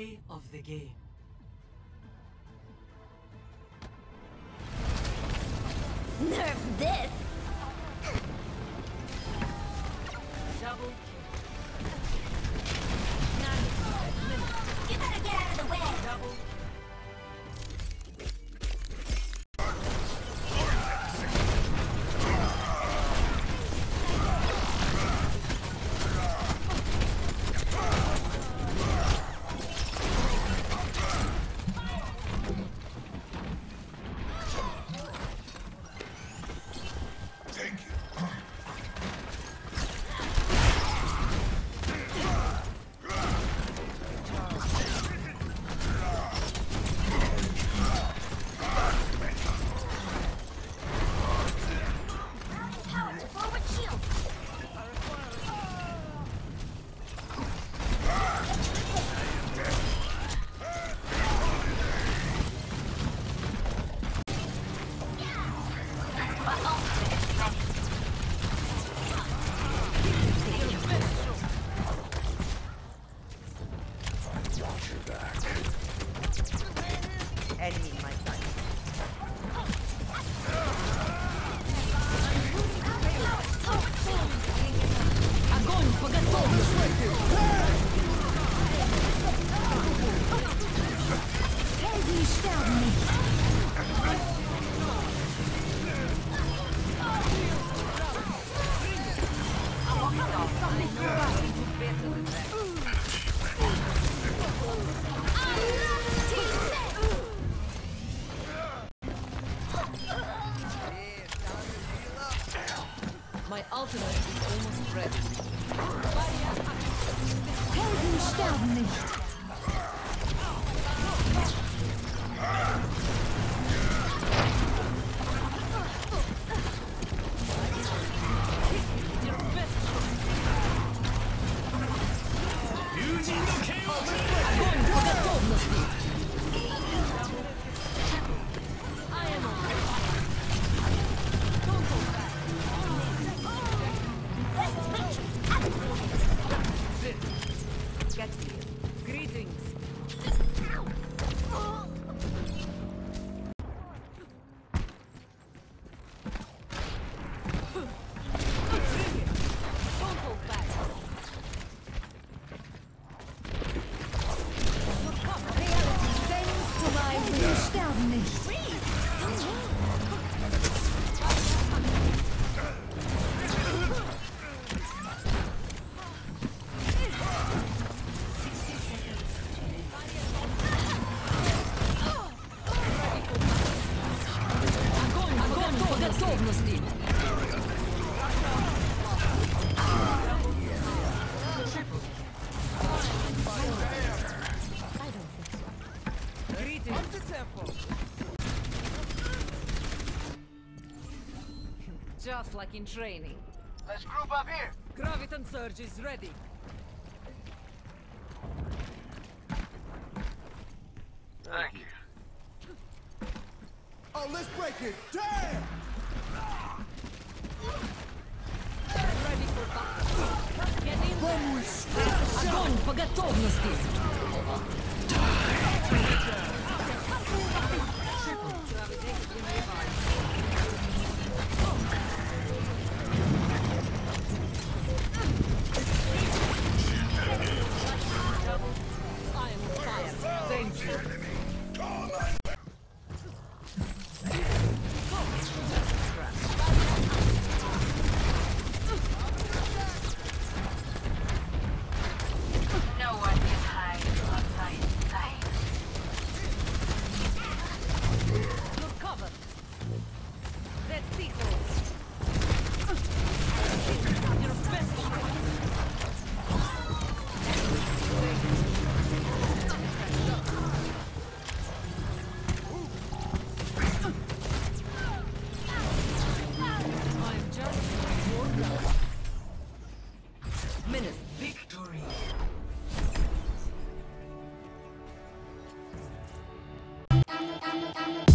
Play of the game. My ultimate is almost ready. Helden sterben nicht! Огонь по готовности! Just like in training. Let's group up here. Graviton Surge is ready. Thank you. Oh, let's break it. Damn! Ready for battle. Get in there. When we strike, Огонь по готовности! I'm a, I'm a